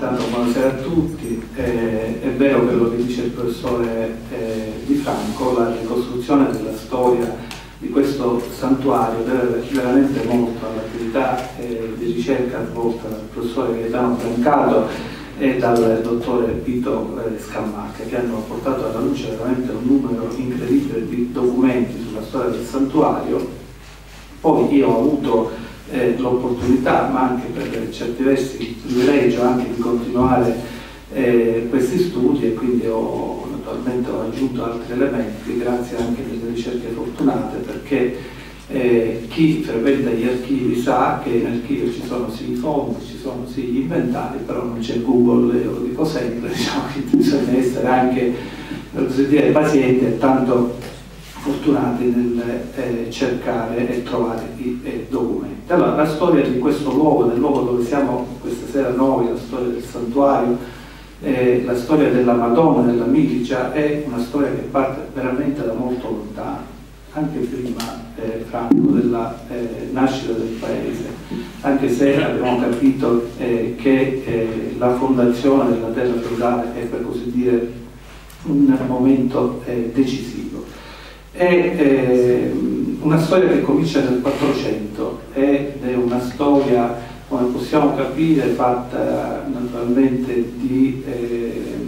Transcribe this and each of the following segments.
intanto buonasera a tutti. Eh, è vero quello che dice il professore eh, Di Franco, la ricostruzione della storia di questo santuario deve veramente molto all'attività eh, di ricerca svolta dal professore Gaetano Brancato e dal dottore Vito eh, Scammacca che hanno portato alla luce veramente un numero incredibile di documenti sulla storia del santuario. Poi io ho avuto eh, l'opportunità, ma anche per certi versi il privilegio anche di continuare eh, questi studi e quindi ho naturalmente ho aggiunto altri elementi grazie anche alle ricerche fortunate perché eh, chi frequenta gli archivi sa che in archivio ci sono sì i fondi, ci sono sì gli inventari, però non c'è Google, io lo dico sempre, diciamo che bisogna essere anche per così dire pazienti e tanto fortunati nel eh, cercare e trovare i eh, documenti. Allora, la storia di questo luogo, del luogo dove siamo questa sera noi, la storia del santuario, eh, la storia della Madonna, della Milicia, è una storia che parte veramente da molto lontano, anche prima, eh, Franco, della eh, nascita del paese, anche se abbiamo capito eh, che la fondazione della terra feudale è per così dire un momento decisivo è eh, una storia che comincia nel 400 ed è una storia, come possiamo capire, fatta naturalmente di eh,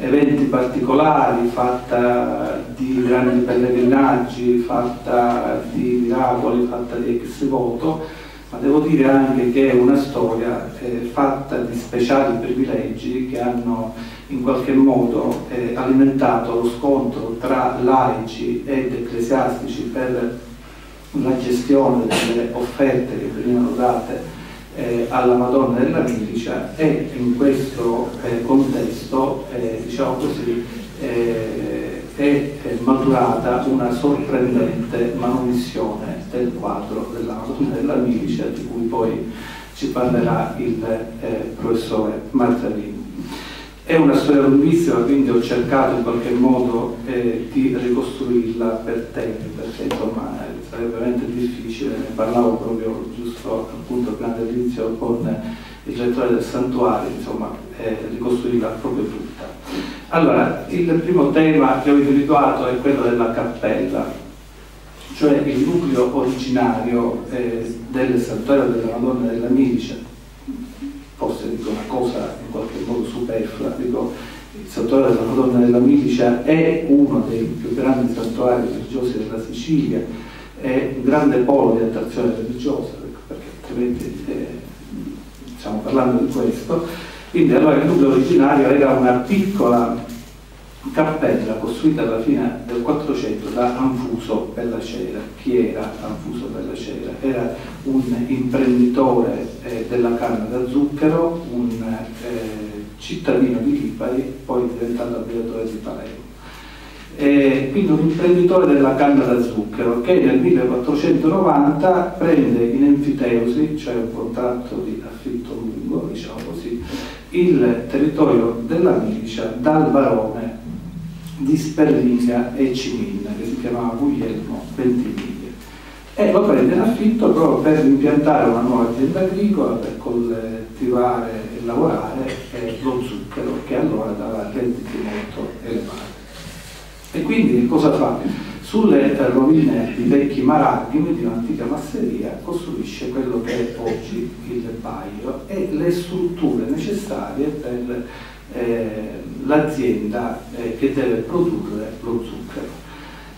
eventi particolari, fatta di grandi pellegrinaggi, fatta di miracoli, fatta di ex voto, ma devo dire anche che è una storia eh, fatta di speciali privilegi che hanno in qualche modo eh, alimentato lo scontro tra laici ed ecclesiastici per la gestione delle offerte che venivano date eh, alla Madonna della Milicia e in questo eh, contesto eh, diciamo così, eh, è maturata una sorprendente manomissione del quadro della Madonna della Milicia di cui poi ci parlerà il eh, professore Marzalini. È una storia lunghissima, quindi ho cercato in qualche modo eh, di ricostruirla per tempi, perché insomma sarebbe veramente difficile, ne parlavo proprio giusto appunto prima dell'inizio con il direttore del santuario, insomma eh, ricostruirla proprio tutta. Allora, il primo tema che ho individuato è quello della cappella, cioè il nucleo originario eh, del santuario della Madonna della Milicia, forse dico una cosa in qualche modo superflua, dico il santuario della Madonna della Milicia è uno dei più grandi santuari religiosi della Sicilia, è un grande polo di attrazione religiosa, perché altrimenti eh, stiamo parlando di questo. Quindi allora il nucleo originario era una piccola cappella costruita alla fine del 400 da Anfuso Bellacera. Chi era Anfuso Bellacera? Era un imprenditore eh, della canna da zucchero, un eh, cittadino di Lipari, poi diventato aviatore di Palermo. Eh, quindi un imprenditore della canna da zucchero che nel 1490 prende in enfiteusi, cioè un contratto di affitto lungo, diciamo così, il territorio della Milicia dal barone di Sperlinga e Ciminna, che si chiamava Guglielmo Ventimiglia. E lo prende in affitto proprio per impiantare una nuova azienda agricola, per coltivare lavorare eh, lo zucchero, che allora dava redditi molto elevati. E quindi cosa fa? Sulle rovine di vecchi maraghi di un'antica masseria costruisce quello che è oggi il baio e le strutture necessarie per eh, l'azienda eh, che deve produrre lo zucchero.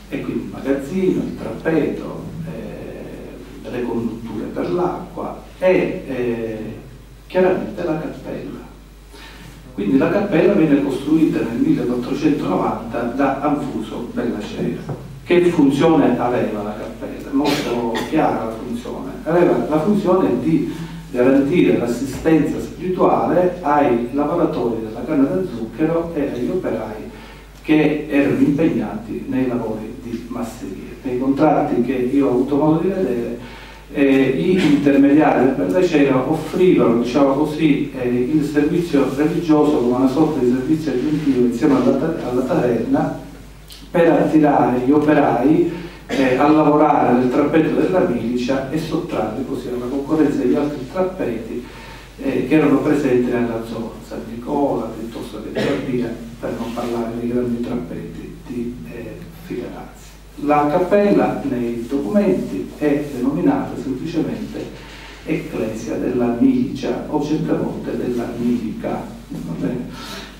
E quindi il magazzino, il trappeto, eh, le condutture per l'acqua e eh, chiaramente la cappella. Quindi la cappella viene costruita nel 1490 da Anfuso Bellacera. Che funzione aveva la cappella? Molto chiara la funzione. Aveva la funzione di garantire l'assistenza spirituale ai lavoratori della canna da zucchero e agli operai che erano impegnati nei lavori di masseria. Nei contratti che io ho avuto modo di vedere, eh, gli intermediari del Bellacera offrivano, diciamo così, eh, il servizio religioso come una sorta di servizio aggiuntivo insieme alla, alla taverna per attirare gli operai eh, a lavorare nel trappeto della milicia e sottrarli così alla concorrenza degli altri trappeti eh, che erano presenti nella zona, San Nicola piuttosto che Ciarbia, per non parlare dei grandi trappetti di eh, Figarazzi. La cappella nei documenti è denominata semplicemente Ecclesia della Milicia o certe della Milica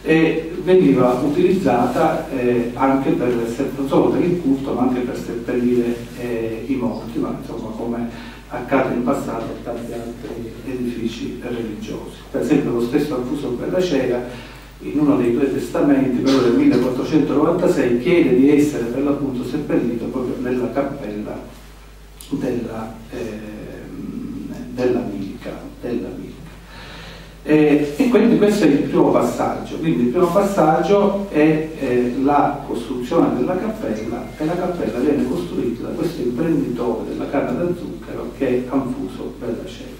e veniva utilizzata eh, anche per, non solo per il culto ma anche per seppellire eh, i morti, ma insomma come accade in passato a tanti altri edifici religiosi. Per esempio lo stesso Alfuso Bellacera in uno dei due testamenti, quello del 1496, chiede di essere per l'appunto seppellito proprio nella cappella della, eh, della Milica. Della Milica. Eh, e quindi questo è il primo passaggio. Quindi il primo passaggio è eh, la costruzione della cappella e la cappella viene costruita da questo imprenditore della canna da zucchero che è Anfuso Bellacera.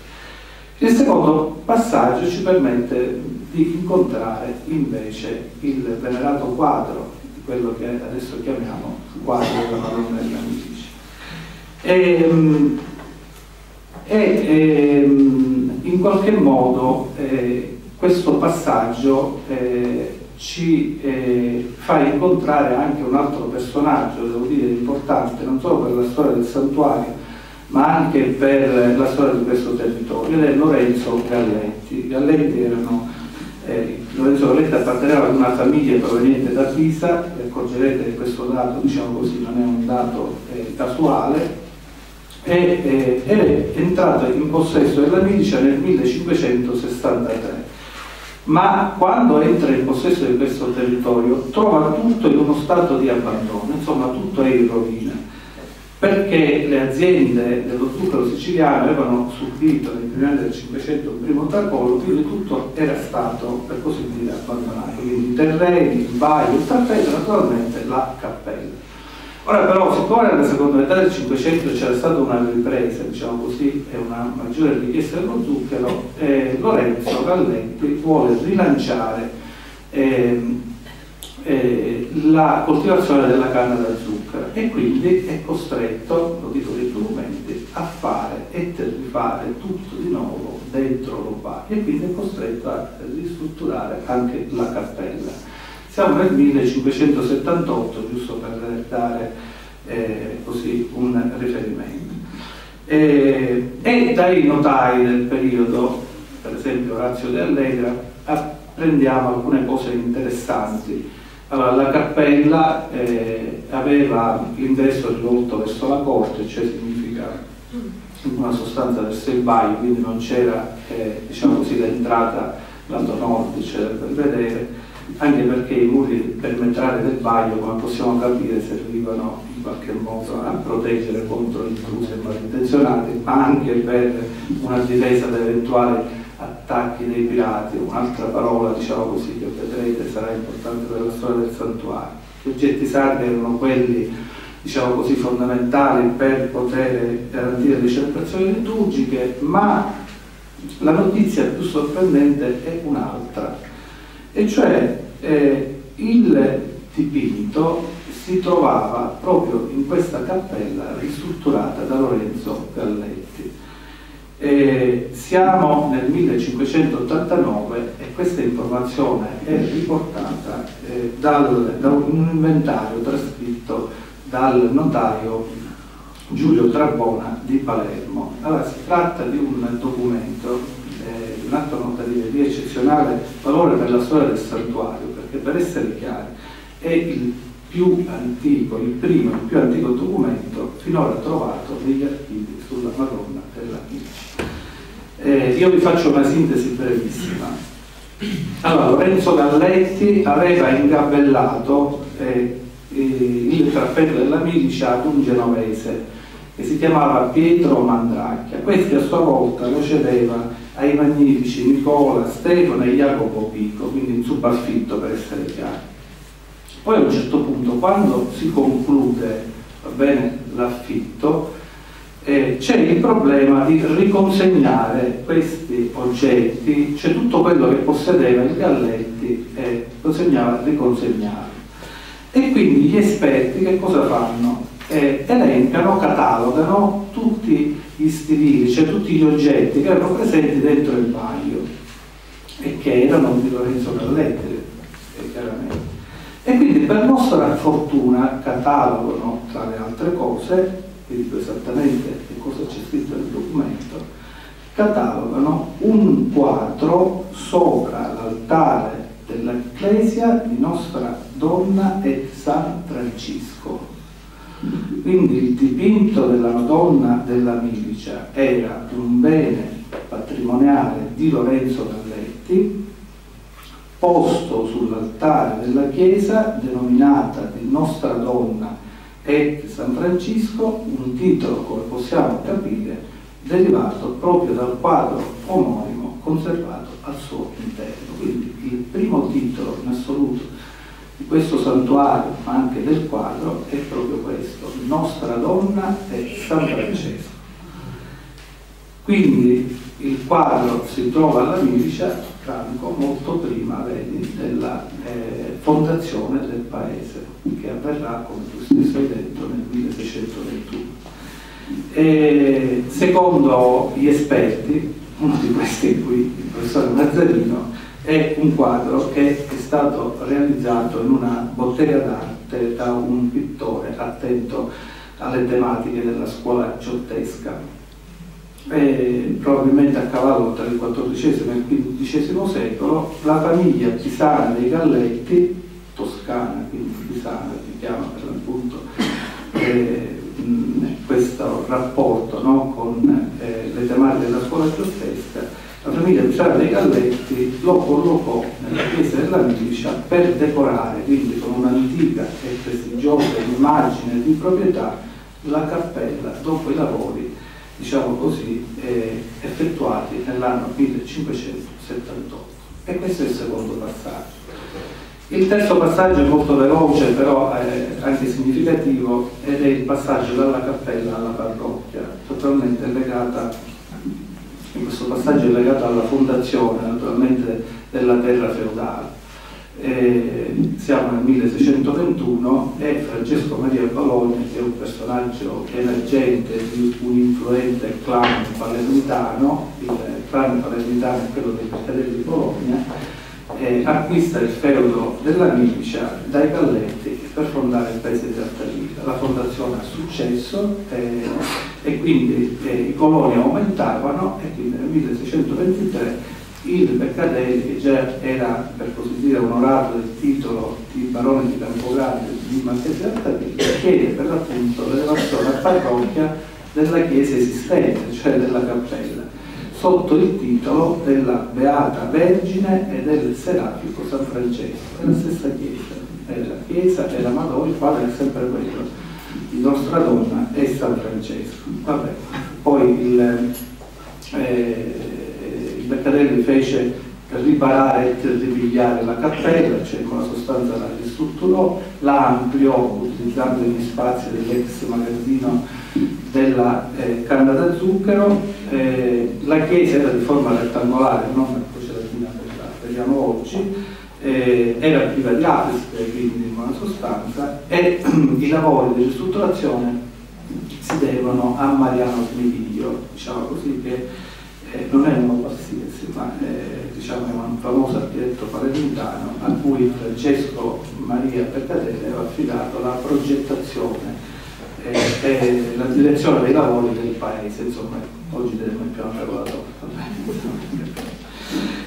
Il secondo passaggio ci permette di incontrare invece il venerato quadro quello che adesso chiamiamo quadro della Madonna della. E, ehm, e ehm, in qualche modo eh, questo passaggio eh, ci eh, fa incontrare anche un altro personaggio, devo dire, importante, non solo per la storia del santuario, ma anche per la storia di questo territorio, ed è Lorenzo Galletti. Galletti erano, eh, Lorenzo Galletti apparteneva ad una famiglia proveniente da Pisa, vi accorgerete che questo dato, diciamo così, non è un dato eh, casuale, e, eh, è entrato in possesso della milicia nel 1563 ma quando entra in possesso di questo territorio trova tutto in uno stato di abbandono, insomma tutto è in rovina perché le aziende dello zucchero siciliano avevano subito nei primi anni del Cinquecento un primo tracollo, quindi tutto era stato, per così dire, abbandonato. Quindi terreni, il il tappeto, naturalmente la cappella. Ora però, siccome nella seconda metà del Cinquecento c'era stata una ripresa, diciamo così, e una maggiore richiesta dello zucchero, eh, Lorenzo Galletti vuole rilanciare eh, eh, la coltivazione della canna da zucchero e quindi è costretto, lo dico documenti, a fare e rifare tutto di nuovo dentro l'Oba e quindi è costretto a ristrutturare anche la cappella. Siamo nel 1578, giusto per dare eh, così un riferimento. Eh, e dai notai del periodo, per esempio Orazio de Allegra, apprendiamo alcune cose interessanti allora, la cappella eh, aveva l'ingresso rivolto verso la corte, cioè significa in una sostanza verso il baio, quindi non c'era eh, diciamo così, l'entrata lato nord, c'era per vedere, anche perché i muri perimetrali del baio, come possiamo capire, servivano in qualche modo a proteggere contro intrusi e malintenzionati, ma anche per una difesa da eventuali attacchi dei pirati, un'altra parola diciamo così che vedrete sarà importante per la storia del santuario. Gli oggetti sacri erano quelli diciamo così fondamentali per poter garantire le celebrazioni liturgiche, ma la notizia più sorprendente è un'altra, e cioè eh, il dipinto si trovava proprio in questa cappella ristrutturata da Lorenzo Galletti eh, siamo nel 1589 e questa informazione è riportata eh, dal, da un inventario trascritto dal notaio Giulio Trabona di Palermo. Allora, si tratta di un documento, eh, un atto notarile di eccezionale valore per la storia del santuario, perché per essere chiari è il più antico, il primo, il più antico documento finora trovato negli archivi sulla Madonna della Chiesa. Eh, io vi faccio una sintesi brevissima. Allora, Lorenzo Galletti aveva ingabellato eh, il trappello della milicia ad un genovese che si chiamava Pietro Mandracchia. Questi a sua volta lo cedeva ai magnifici Nicola, Stefano e Jacopo Pico, quindi in subaffitto per essere chiari. Poi a un certo punto, quando si conclude l'affitto, eh, c'è il problema di riconsegnare questi oggetti, cioè tutto quello che possedeva il Galletti eh, consegnava riconsegnare. E quindi gli esperti che cosa fanno? Eh, elencano, catalogano tutti gli stivili, cioè tutti gli oggetti che erano presenti dentro il bagno e che erano di Lorenzo Galletti, eh, chiaramente. E quindi per nostra fortuna catalogano, tra le altre cose, vi dico esattamente che cosa c'è scritto nel documento, catalogano un quadro sopra l'altare dell'Ecclesia di Nostra Donna e San Francisco. Quindi il dipinto della Madonna della Milicia era un bene patrimoniale di Lorenzo Galletti posto sull'altare della chiesa denominata di Nostra Donna e San Francisco, un titolo, come possiamo capire, derivato proprio dal quadro omonimo conservato al suo interno. Quindi il primo titolo in assoluto di questo santuario, ma anche del quadro, è proprio questo, Nostra Donna e San Francesco. Quindi il quadro si trova alla Milicia Franco molto prima vedi, della eh, fondazione del paese, che avverrà, come tu stesso hai detto, nel 1621. E, secondo gli esperti, uno di questi qui, il professore Mazzarino, è un quadro che è stato realizzato in una bottega d'arte da un pittore attento alle tematiche della scuola ciottesca e probabilmente a cavallo tra il XIV e il XV secolo, la famiglia pisana dei Galletti, toscana, quindi pisana si chiama per l'appunto, eh, questo rapporto no, con eh, le tematiche della scuola giottesca, la famiglia pisana dei Galletti lo collocò nella chiesa della Milicia per decorare, quindi con un'antica e prestigiosa immagine di proprietà, la cappella dopo i lavori diciamo così, eh, effettuati nell'anno 1578. E questo è il secondo passaggio. Il terzo passaggio è molto veloce, però è anche significativo, ed è il passaggio dalla cappella alla parrocchia, totalmente legata, questo passaggio è legato alla fondazione naturalmente della terra feudale eh, siamo nel 1621 e Francesco Maria Bologna, che è un personaggio emergente di un influente clan palermitano, il clan palermitano è quello dei Mercadelli di Bologna, eh, acquista il feudo della Milicia dai Galletti per fondare il paese di Altamira. La fondazione ha successo eh, e quindi eh, i coloni aumentavano e quindi nel 1623 il Beccadelli, che già era per così dire onorato del titolo di barone di Campogrande di Marchese Altavilla, chiede per l'appunto l'elevazione a parrocchia della chiesa esistente, cioè della cappella, sotto il titolo della Beata Vergine e del Serafico San Francesco, è la stessa chiesa, è la chiesa e la Madonna, il quale è sempre quello di Nostra Donna e San Francesco. Vabbè. Poi il, eh, il Beccarelli fece riparare e ripigliare la cappella, cioè con la sostanza la ristrutturò, la ampliò utilizzando gli spazi dell'ex magazzino della eh, canna da zucchero, eh, la chiesa era di forma rettangolare, non la che vediamo oggi, eh, era priva di apiste, quindi in buona sostanza, e i lavori di ristrutturazione si devono a Mariano Smiglio, diciamo così, che eh, non è uno qualsiasi, ma è, diciamo, è un famoso architetto palermitano a cui Francesco Maria Peccatelli aveva affidato la progettazione eh, e la direzione dei lavori del paese, insomma, oggi diremo il piano regolatore.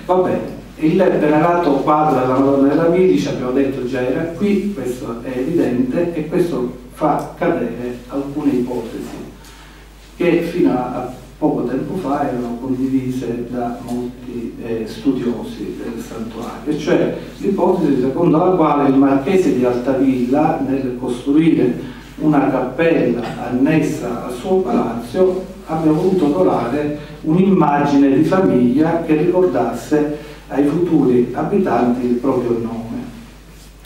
Va bene, il venerato quadro della Madonna della Milice, abbiamo detto già era qui, questo è evidente, e questo fa cadere alcune ipotesi che fino a poco tempo fa erano condivise da molti eh, studiosi del santuario, cioè l'ipotesi secondo la quale il marchese di Altavilla nel costruire una cappella annessa al suo palazzo abbia voluto donare un'immagine di famiglia che ricordasse ai futuri abitanti il proprio nome.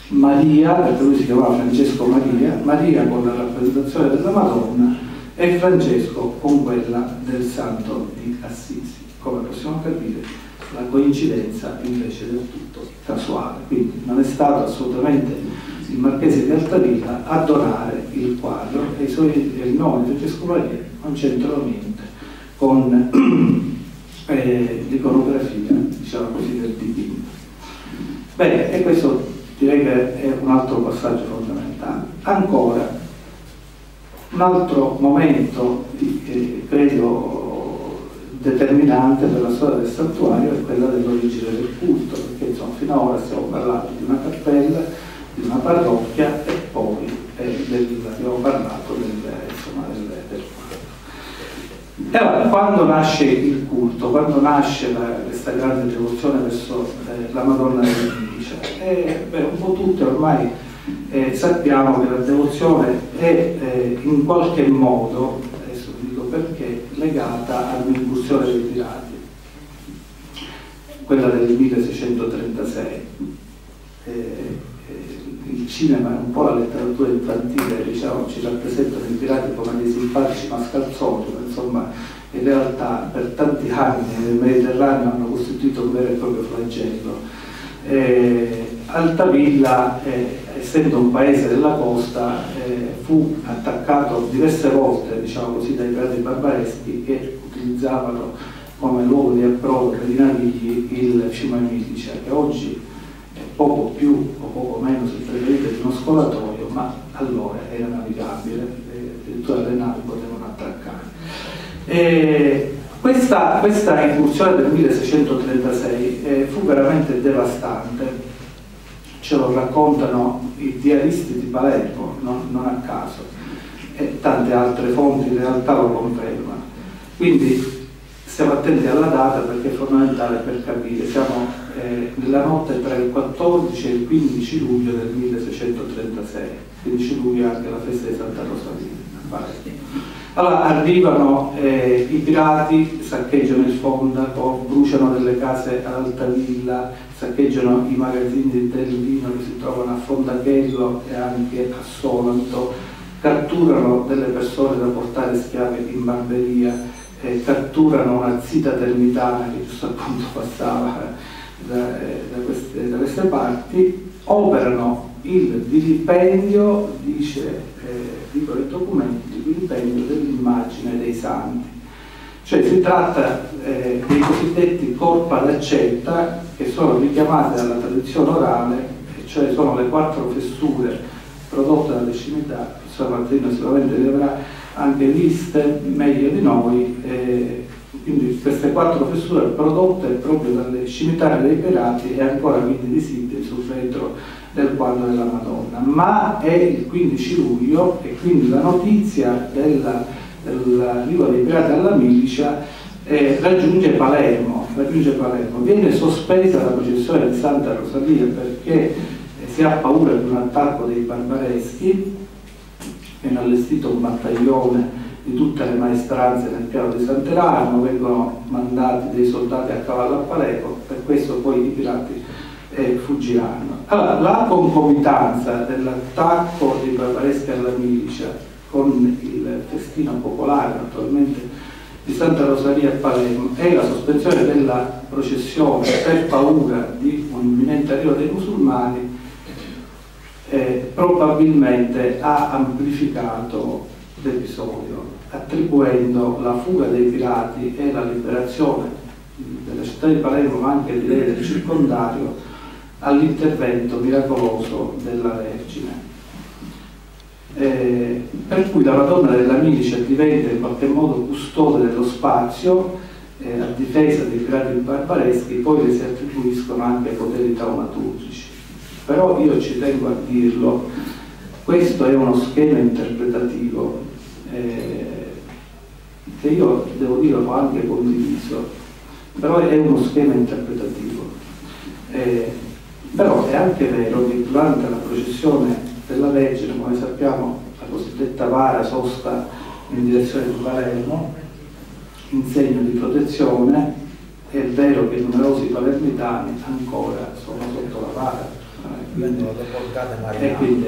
Maria, perché lui si chiamava Francesco Maria, Maria con la rappresentazione della Madonna e Francesco con quella del santo di Assisi. Come possiamo capire, la coincidenza invece del tutto casuale, quindi non è stato assolutamente il marchese di Altavilla a donare il quadro e il nome di Francesco Maria non c'entrano niente con eh, l'iconografia, diciamo così, del dipinto. Bene, e questo direi che è un altro passaggio fondamentale. Ancora, un altro momento, eh, credo, determinante per la storia del santuario è quella dell'origine del culto, perché insomma, fino ad ora stiamo parlando di una cappella, di una parrocchia e poi eh, del, abbiamo parlato del, insomma, del, del e allora, quando nasce il culto, quando nasce la, questa grande devozione verso eh, la Madonna dell'Indice, eh, un po' tutte ormai eh, sappiamo che la devozione è eh, in qualche modo, adesso vi dico perché, legata all'incursione dei pirati, quella del 1636. Eh, eh, il cinema è un po' la letteratura infantile, diciamo, ci rappresentano i pirati come dei simpatici mascalzoni, ma insomma in realtà per tanti anni nel Mediterraneo hanno costituito un vero e proprio flagello. Eh, Altavilla eh, essendo un paese della costa, eh, fu attaccato diverse volte diciamo così, dai pirati barbareschi che utilizzavano come luogo di approdo per i navigli il fiume Milice, che oggi è poco più o poco meno, se preferite, di uno scolatoio, ma allora era navigabile, addirittura le navi potevano attraccare. E questa, questa incursione del 1636 eh, fu veramente devastante ce lo raccontano i diaristi di Palermo, non, non a caso, e tante altre fonti in realtà lo confermano. Quindi stiamo attenti alla data perché è fondamentale per capire, siamo eh, nella notte tra il 14 e il 15 luglio del 1636, 15 luglio è anche la festa di Santa Rosalina Palermo. Allora arrivano eh, i pirati, saccheggiano il fondaco, bruciano delle case ad Altavilla, saccheggiano i magazzini del vino che si trovano a Fondachello e anche a Solanto, catturano delle persone da portare schiave in barberia, eh, catturano una zita termitana che giusto appunto passava da, eh, da, queste, da queste parti, operano il vilipendio, dice, eh, dicono i documenti, il vilipendio dell'immagine dei santi. Cioè si tratta eh, dei cosiddetti corpa d'accetta che sono richiamate dalla tradizione orale, cioè sono le quattro fessure prodotte dalle cimità, San Martino sicuramente le avrà anche viste meglio di noi, eh, quindi queste quattro fessure prodotte proprio dalle cimitare dei pirati e ancora quindi visibili sul retro del quadro della Madonna, ma è il 15 luglio e quindi la notizia dell'arrivo dei pirati alla milicia eh, raggiunge, Palermo, raggiunge Palermo, viene sospesa la processione di Santa Rosalia perché eh, si ha paura di un attacco dei barbareschi, viene allestito un battaglione di tutte le maestranze nel piano di Sant'Erasmo, vengono mandati dei soldati a cavallo a Palermo, per questo poi i pirati eh, fuggiranno. Allora, la concomitanza dell'attacco dei barbareschi alla milicia con il festino popolare naturalmente di Santa Rosaria a Palermo e la sospensione della processione per paura di un imminente arrivo dei musulmani eh, probabilmente ha amplificato l'episodio attribuendo la fuga dei pirati e la liberazione della città di Palermo ma anche di lei del circondario all'intervento miracoloso della Vergine eh, per cui la Madonna della Milicia diventa in qualche modo custode dello spazio eh, a difesa dei pirati barbareschi, poi le si attribuiscono anche poteri taumaturgici. Però io ci tengo a dirlo, questo è uno schema interpretativo eh, che io devo dire ho anche condiviso, però è uno schema interpretativo. Eh, però è anche vero che durante la processione della Vergine, come sappiamo la cosiddetta vara sosta in direzione di Palermo, in segno di protezione, è vero che numerosi palermitani ancora sono sotto la vara. Eh, quindi, e quindi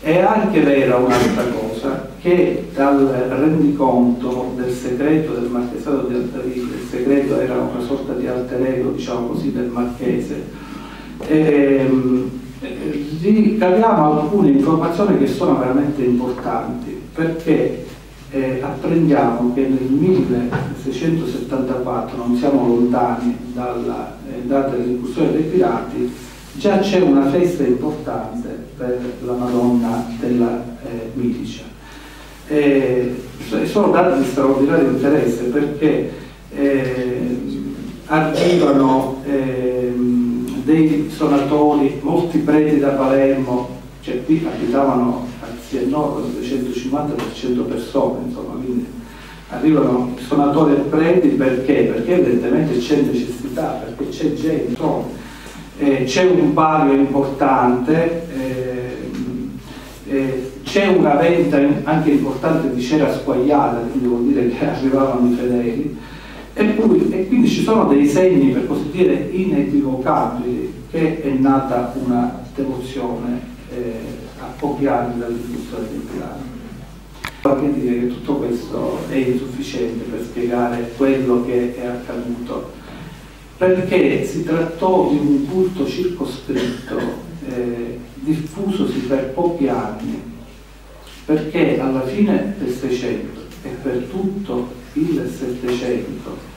è anche vera un'altra cosa, che dal rendiconto del segreto del marchesato di Altavilla, il segreto era una sorta di alter ego, diciamo così, del marchese, ehm, ricaviamo alcune informazioni che sono veramente importanti perché eh, apprendiamo che nel 1674, non siamo lontani dalla eh, data dell'incursione dei pirati, già c'è una festa importante per la Madonna della eh, Milicia. Eh, sono dati di straordinario interesse perché eh, arrivano ehm, dei suonatori, molti preti da Palermo, cioè qui abitavano sia il nord 250-300 persone, insomma, quindi arrivano suonatori e preti perché? Perché evidentemente c'è necessità, perché c'è gente, insomma, eh, c'è un palio importante, eh, eh, c'è una venta anche importante di cera squagliata, quindi vuol dire che arrivavano i fedeli, e, poi, e quindi ci sono dei segni, per così dire, inequivocabili che è nata una devozione eh, a pochi anni dall'istruzione del piano. Vorrei dire che tutto questo è insufficiente per spiegare quello che è accaduto, perché si trattò di un culto circoscritto, eh, diffusosi per pochi anni, perché alla fine del Seicento e per tutto il Settecento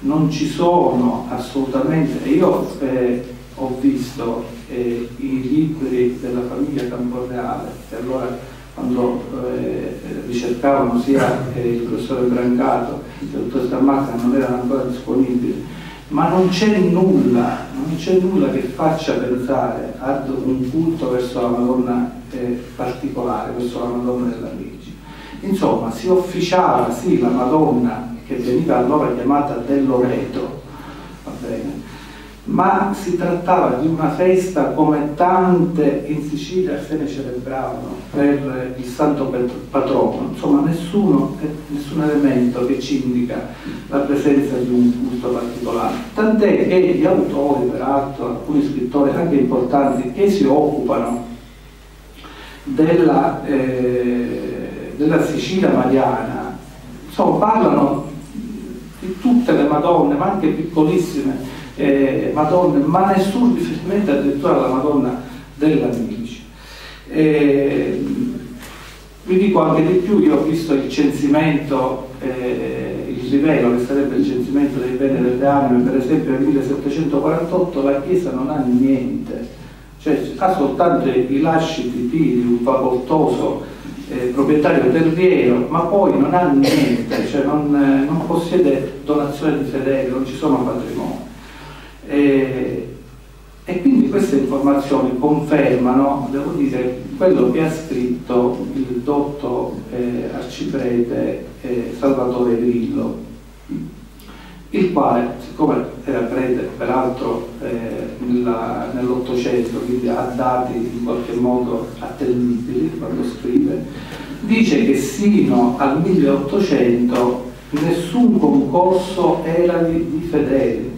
non ci sono assolutamente, io eh, ho visto eh, i libri della famiglia Camporreale, e allora quando eh, ricercavano sia eh, il professore Brancato che il dottor Stammacca non erano ancora disponibili, ma non c'è nulla, non c'è nulla che faccia pensare ad un culto verso la Madonna eh, particolare, verso la Madonna della Luigi. Insomma, si officiava sì la Madonna che veniva allora chiamata dell'Oreto, va bene, ma si trattava di una festa come tante in Sicilia se ne celebravano per il santo patrono, insomma nessuno, nessun elemento che ci indica la presenza di un culto particolare. Tant'è che gli autori, peraltro, alcuni scrittori anche importanti che si occupano della, eh, della Sicilia mariana, insomma, parlano di tutte le Madonne, ma anche piccolissime, eh, Madonne, ma nessun riferimento addirittura alla Madonna della Milici. Eh, vi dico anche di più, io ho visto il censimento, eh, il rivelo che sarebbe il censimento dei beni delle anime, per esempio nel 1748 la Chiesa non ha niente, cioè ha soltanto i lasciti di un facoltoso eh, proprietario terriero, ma poi non ha niente, cioè non, eh, non possiede donazioni di fedeli, non ci sono patrimoni. E, e quindi queste informazioni confermano, devo dire, quello che ha scritto il dotto eh, arciprete eh, Salvatore Grillo, il quale, siccome era prete peraltro eh, nell'Ottocento, quindi ha dati in qualche modo attendibili quando scrive, dice che sino al 1800 nessun concorso era di, di fedeli,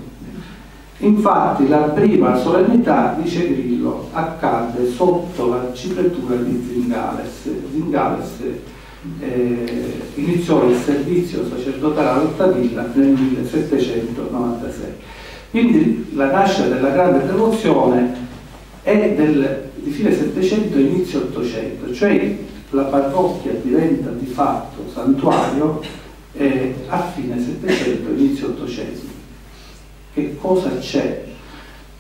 Infatti la prima solennità, dice Grillo, accadde sotto la cipretura di Zingales. Zingales eh, iniziò il servizio sacerdotale all'Ottavilla nel 1796. Quindi la nascita della grande devozione è del, di fine Settecento e inizio Ottocento, cioè la parrocchia diventa di fatto santuario eh, a fine Settecento inizio Ottocento che cosa c'è.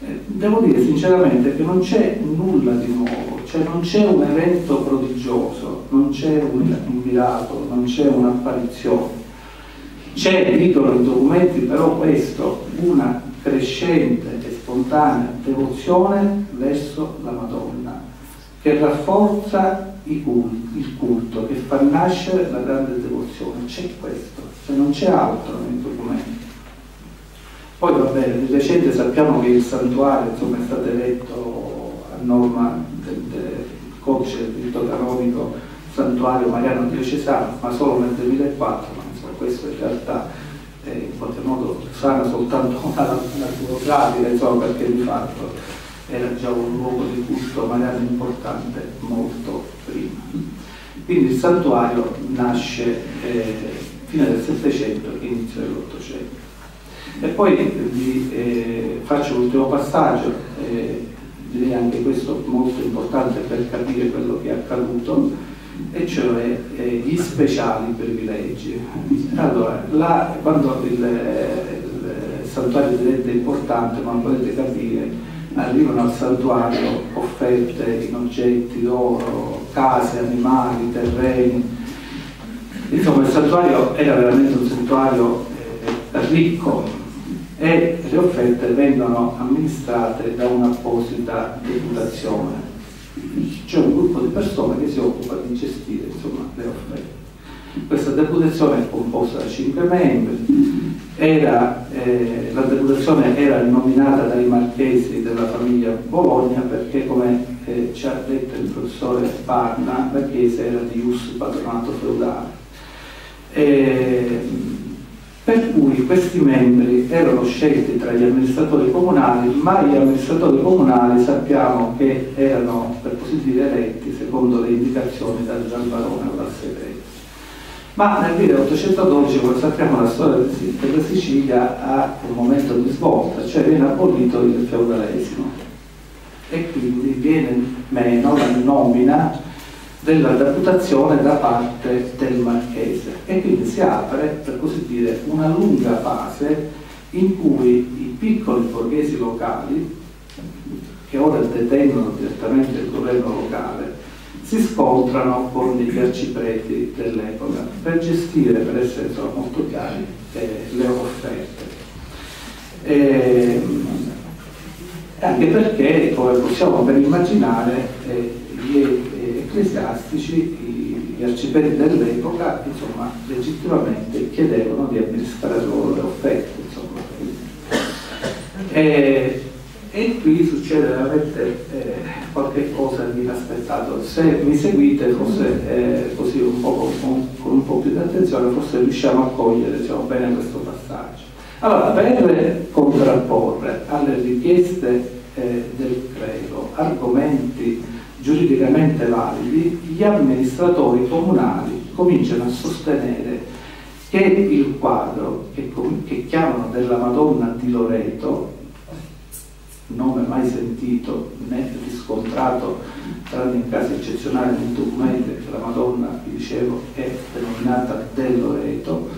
Eh, devo dire sinceramente che non c'è nulla di nuovo, cioè non c'è un evento prodigioso, non c'è un, un miracolo, non c'è un'apparizione. C'è, dicono i documenti, però questo, una crescente e spontanea devozione verso la Madonna, che rafforza culti, il culto, che fa nascere la grande devozione. C'è questo, cioè non c'è altro nei documenti. Poi va bene, di recente sappiamo che il santuario insomma, è stato eletto a norma del, del codice del diritto canonico santuario mariano diocesano, ma solo nel 2004, ma insomma, questo in realtà eh, in qualche modo sana soltanto una natura pratica, insomma, perché di fatto era già un luogo di culto mariano importante molto prima. Quindi il santuario nasce eh, fine del Settecento inizio dell'Ottocento. E poi vi eh, faccio l'ultimo passaggio, eh, direi anche questo molto importante per capire quello che è accaduto. e cioè eh, gli speciali privilegi. Allora, là, quando il, il santuario diventa importante, come potete capire, arrivano al santuario offerte in oggetti d'oro, case, animali, terreni. Insomma, il santuario era veramente un santuario eh, ricco e le offerte vengono amministrate da un'apposita deputazione c'è un gruppo di persone che si occupa di gestire insomma, le offerte. Questa deputazione è composta da cinque membri, era, eh, la deputazione era nominata dai marchesi della famiglia Bologna perché come eh, ci ha detto il professore Parna la chiesa era di Ius patronato feudale. E, per cui questi membri erano scelti tra gli amministratori comunali, ma gli amministratori comunali sappiamo che erano, per così dire, eletti secondo le indicazioni dal Giambarone o dal Segreto. Ma nel 1812, come sappiamo, la storia della Sicilia ha un momento di svolta, cioè viene abolito il feudalesimo e quindi viene meno la nomina della reputazione da parte del marchese e quindi si apre, per così dire, una lunga fase in cui i piccoli borghesi locali, che ora detengono direttamente il governo locale, si scontrano con gli arcipreti dell'epoca per gestire, per essere molto chiari, eh, le offerte. E, anche perché, come possiamo ben immaginare, eh, gli, ecclesiastici, gli arcipreti dell'epoca, insomma, legittimamente chiedevano di amministrare loro le offerte. E, e, qui succede veramente eh, qualche cosa di inaspettato. Se mi seguite, forse eh, così un po' con, con, un po' più di attenzione, forse riusciamo a cogliere diciamo, bene questo passaggio. Allora, per contrapporre alle richieste eh, del credo argomenti giuridicamente validi, gli amministratori comunali cominciano a sostenere che il quadro che, che chiamano della Madonna di Loreto, nome mai sentito né riscontrato tranne in casi eccezionali nei documenti che la Madonna, vi dicevo, è denominata del Loreto,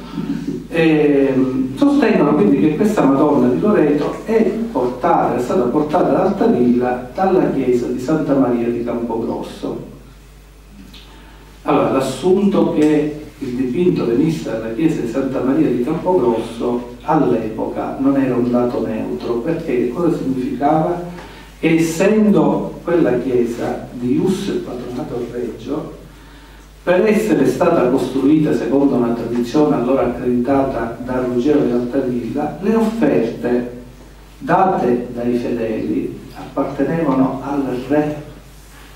e, ehm, sostengono quindi che questa Madonna di Loreto è, portata, è stata portata ad Altavilla dalla chiesa di Santa Maria di Campogrosso. Allora, l'assunto che il dipinto venisse dalla chiesa di Santa Maria di Campogrosso all'epoca non era un dato neutro, perché cosa significava? Che essendo quella chiesa di Ius patronato Reggio, per essere stata costruita secondo una tradizione allora accreditata da Ruggero di Altavilla, le offerte date dai fedeli appartenevano al re,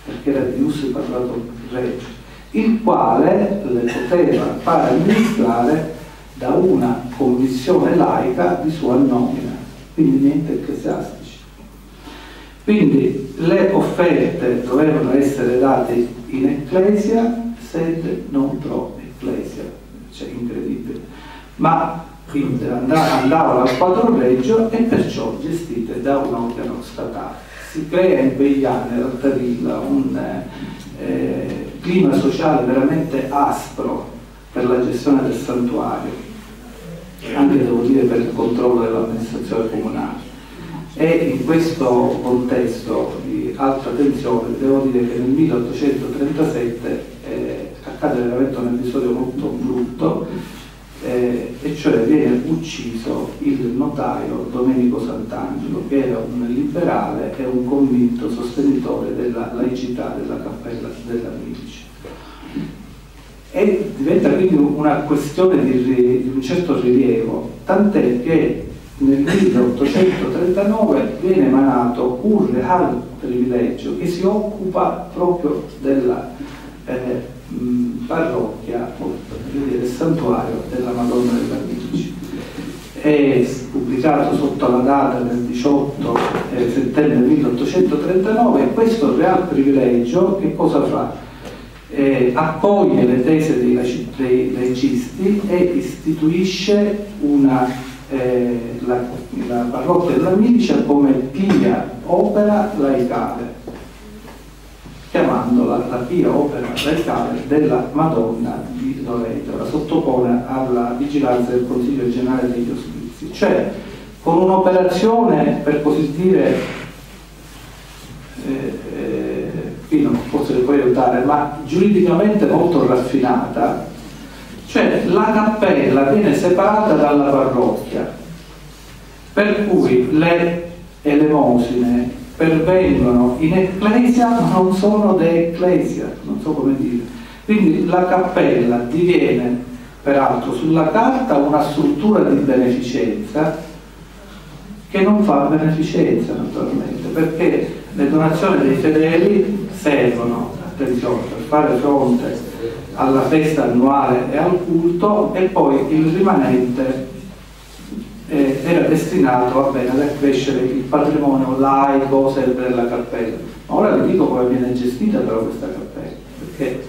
perché era di Ius patronato Reggio, il quale le poteva fare amministrare da una commissione laica di sua nomina, quindi niente ecclesiastici. Quindi le offerte dovevano essere date in ecclesia, sed non pro ecclesia, cioè incredibile. Ma quindi andavano al quadro e perciò gestite da un organo statale. Si crea in quegli anni Altavilla un eh, clima sociale veramente aspro per la gestione del santuario, anche devo dire per il controllo dell'amministrazione comunale. E in questo contesto di alta tensione devo dire che nel 1837 eh, accade veramente un episodio molto brutto, eh, e cioè viene ucciso il notaio Domenico Sant'Angelo, che era un liberale e un convinto sostenitore della laicità della cappella della Milice. E diventa quindi una questione di, di un certo rilievo, tant'è che nel 1839 viene emanato un real privilegio che si occupa proprio della eh, parrocchia del santuario della Madonna della Medici. È pubblicato sotto la data del 18 eh, settembre 1839 e questo real privilegio che cosa fa? Eh, accoglie le tese dei, dei laicisti e istituisce una, eh, la, la, parrocchia della Milicia come pia opera laicale chiamandola la pia opera radicale della Madonna di Loreto, la sottopone alla vigilanza del Consiglio Generale degli Ospizi, cioè con un'operazione per così dire, eh, qui non posso poi aiutare, ma giuridicamente molto raffinata, cioè la cappella viene separata dalla parrocchia, per cui le elemosine pervengono in ecclesia ma non sono de ecclesia, non so come dire. Quindi la cappella diviene peraltro sulla carta una struttura di beneficenza che non fa beneficenza naturalmente, perché le donazioni dei fedeli servono, attenzione, per fare fronte alla festa annuale e al culto e poi il rimanente eh, era destinato bene, ad accrescere il patrimonio laico sempre della cappella. Ma ora vi dico come viene gestita però questa cappella, perché,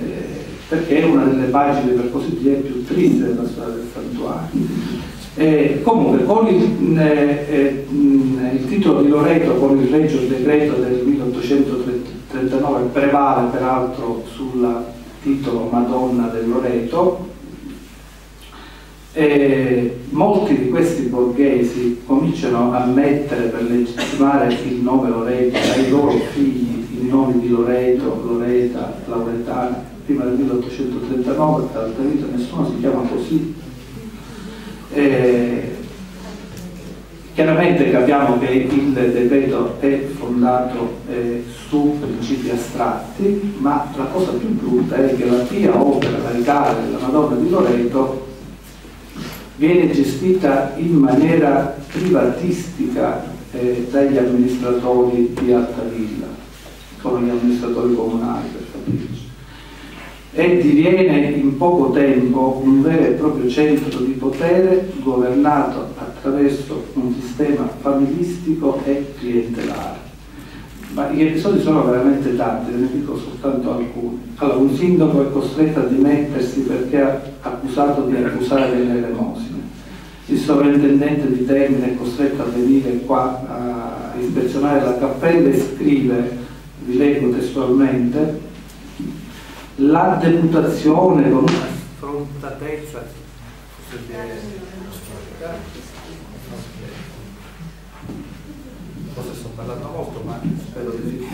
eh, perché è una delle pagine per così dire più triste della storia del santuario. Eh, comunque con il, eh, eh, il, titolo di Loreto con il Regio Decreto del 1839 prevale peraltro sul titolo Madonna del Loreto. E molti di questi borghesi cominciano a mettere per legittimare il nome Loreto ai loro figli i nomi di Loreto, Loreta, Lauretana prima del 1839 per vita nessuno si chiama così e chiaramente capiamo che il decreto è fondato eh, su principi astratti ma la cosa più brutta è che la pia opera radicale della Madonna di Loreto viene gestita in maniera privatistica eh, dagli amministratori di Alta Villa, sono gli amministratori comunali e diviene in poco tempo un vero e proprio centro di potere governato attraverso un sistema familistico e clientelare. Ma gli episodi sono veramente tanti, ne dico soltanto alcuni. Allora, un sindaco è costretto a dimettersi perché è accusato di accusare delle elemosine il sovrintendente di Termine è costretto a venire qua a ispezionare la cappella e scrive, vi leggo testualmente, la deputazione con una sfrontatezza. Forse sto parlando molto ma spero di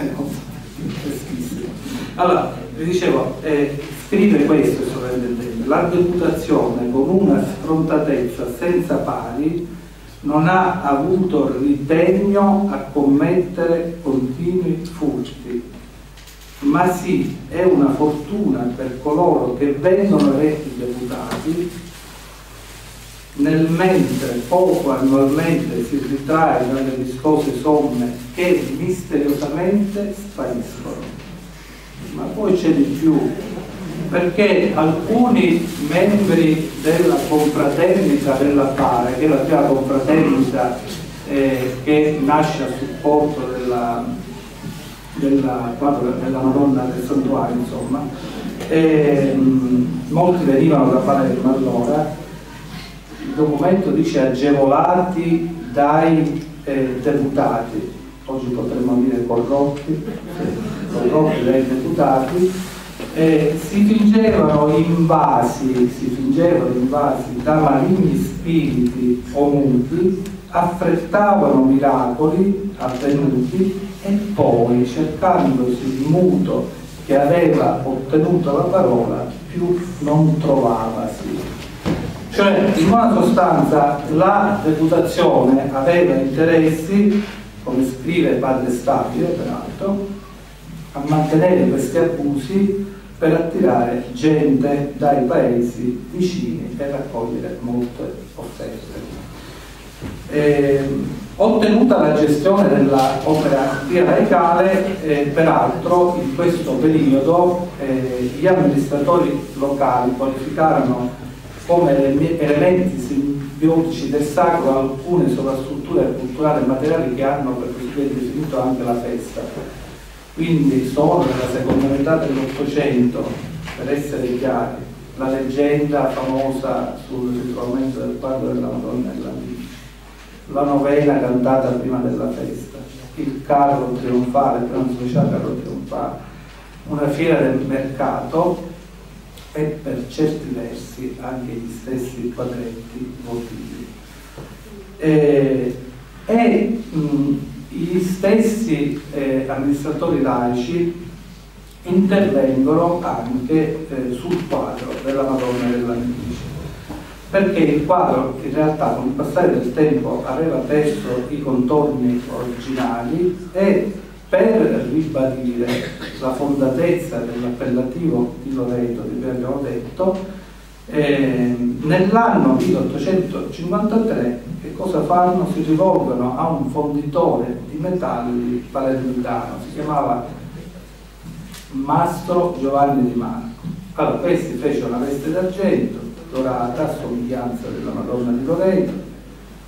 allora vi dicevo eh, scrive questo la deputazione con una sfrontatezza senza pari non ha avuto ritegno a commettere continui furti, ma sì è una fortuna per coloro che vengono eletti deputati nel mentre poco annualmente si ritrae dalle viscose somme che misteriosamente spariscono. Ma poi c'è di più, perché alcuni membri della confraternita della Pare, che è la prima confraternita eh, che nasce a supporto della, della, della Madonna del Santuario, insomma, eh, molti venivano da Palermo allora, il documento dice agevolati dai eh, deputati, oggi potremmo dire corrotti, corrotti dai deputati, eh, si fingevano invasi, si fingevano invasi da maligni spiriti o muti, affrettavano miracoli avvenuti e poi cercandosi il muto che aveva ottenuto la parola più non trovavasi. Cioè, in buona sostanza, la deputazione aveva interessi, come scrive padre Stabile, peraltro, a mantenere questi abusi per attirare gente dai paesi vicini e raccogliere molte offerte. Eh, ottenuta la gestione dell'opera radicale, eh, peraltro in questo periodo eh, gli amministratori locali qualificarono come elementi simbiotici del sacro alcune sovrastrutture culturali e materiali che hanno per così dire definito anche la festa. Quindi sono nella seconda metà dell'Ottocento, per essere chiari, la leggenda famosa sul ritrovamento del quadro della Madonna la novena cantata prima della festa, il carro trionfale, speciale carro trionfale, una fiera del mercato e per certi versi anche gli stessi quadretti votivi. E, e mh, gli stessi eh, amministratori laici intervengono anche eh, sul quadro della Madonna della Medici perché il quadro in realtà con il passare del tempo aveva perso i contorni originali e per ribadire la fondatezza dell'appellativo di Loreto di cui abbiamo detto, eh, nell'anno 1853 che cosa fanno? Si rivolgono a un fonditore di metalli palermitano, si chiamava Mastro Giovanni Di Marco. Allora, questi fecero una veste d'argento, dorata a somiglianza della Madonna di Loreto,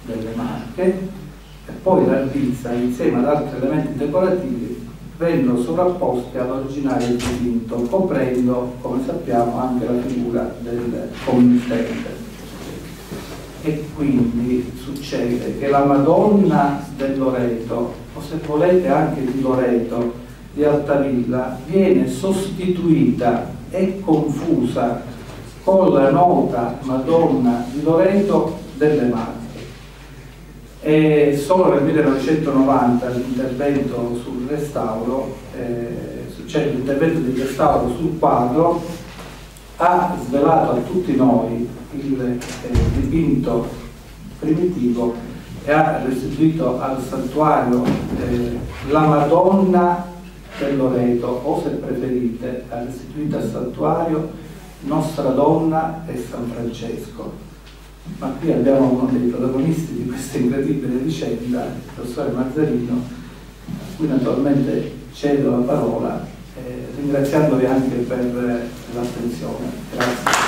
delle Marche, e poi la rizza insieme ad altri elementi decorativi vennero sovrapposti all'originario dipinto, coprendo, come sappiamo, anche la figura del committente. E quindi succede che la Madonna del Loreto, o se volete anche di Loreto, di Altavilla, viene sostituita e confusa con la nota Madonna di Loreto delle Marche. E solo nel 1990 l'intervento sul restauro, eh, cioè l'intervento di restauro sul quadro, ha svelato a tutti noi il eh, dipinto primitivo e ha restituito al santuario eh, la Madonna del Loreto, o se preferite, ha restituito al santuario nostra Donna e San Francesco. Ma qui abbiamo uno dei protagonisti di questa incredibile vicenda, il professore Mazzarino, a cui naturalmente cedo la parola, eh, ringraziandovi anche per l'attenzione. Grazie.